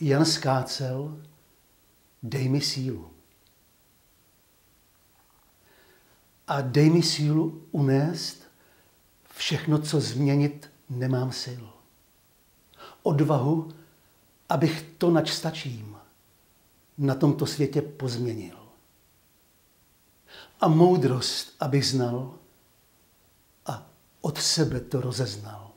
Jan skácel, dej mi sílu. A dej mi sílu unést všechno, co změnit nemám sil. Odvahu, abych to, nač stačím, na tomto světě pozměnil. A moudrost, abych znal a od sebe to rozeznal.